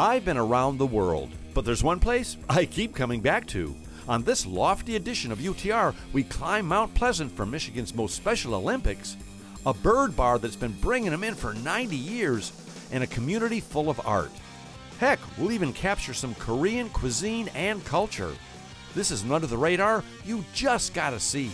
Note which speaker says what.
Speaker 1: I've been around the world, but there's one place I keep coming back to. On this lofty edition of UTR, we climb Mount Pleasant for Michigan's most special Olympics, a bird bar that's been bringing them in for 90 years, and a community full of art. Heck, we'll even capture some Korean cuisine and culture. This is Under the Radar you just gotta see.